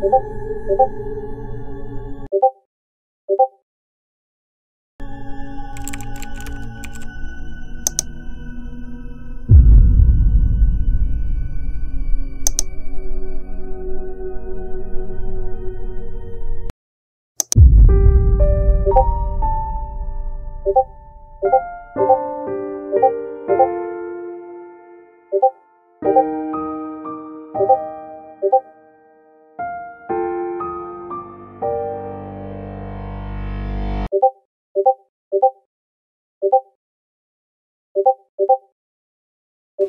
ここ、ここ。